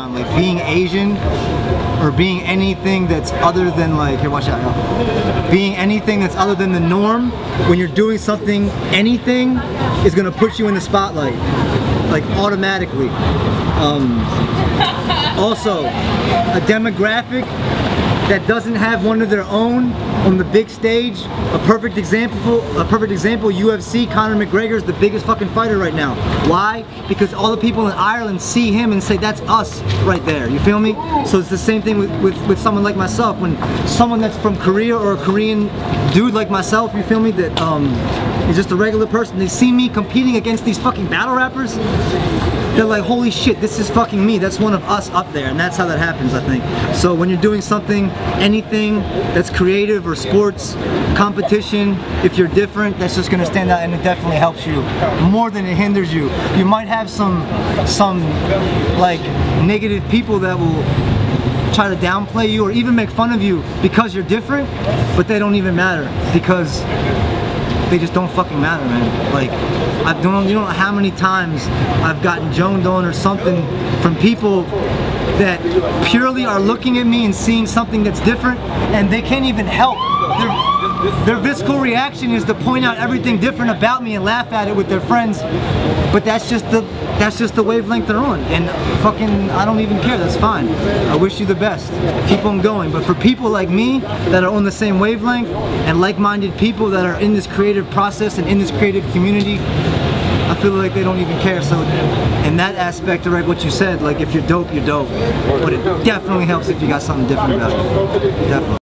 time. Like being Asian or being anything that's other than like here watch out being anything that's other than the norm when you're doing something anything is gonna put you in the spotlight like automatically um, also a demographic that doesn't have one of their own on the big stage. A perfect example, a perfect example, UFC, Conor McGregor is the biggest fucking fighter right now. Why? Because all the people in Ireland see him and say, that's us right there, you feel me? So it's the same thing with, with, with someone like myself. When someone that's from Korea or a Korean dude like myself, you feel me, that um, is just a regular person, they see me competing against these fucking battle rappers, they're like, holy shit, this is fucking me. That's one of us up there. And that's how that happens, I think. So when you're doing something, anything that's creative or sports, competition, if you're different, that's just gonna stand out and it definitely helps you more than it hinders you. You might have some, some like negative people that will try to downplay you or even make fun of you because you're different, but they don't even matter because they just don't fucking matter, man. Like, I don't, you don't know how many times I've gotten joned on or something from people that purely are looking at me and seeing something that's different, and they can't even help. Their, their visceral reaction is to point out everything different about me and laugh at it with their friends, but that's just the that's just the wavelength they're on, and fucking I don't even care. That's fine. I wish you the best. Keep on going. But for people like me that are on the same wavelength and like-minded people that are in this creative process and in this creative community, I feel like they don't even care. So in that aspect, right, what you said, like if you're dope, you're dope. But it definitely helps if you got something different about it. Definitely.